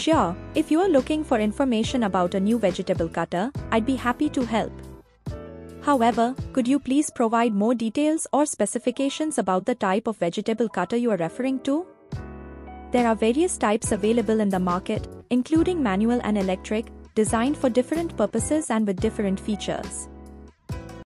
Sure, if you are looking for information about a new vegetable cutter, I'd be happy to help. However, could you please provide more details or specifications about the type of vegetable cutter you are referring to? There are various types available in the market, including manual and electric, designed for different purposes and with different features.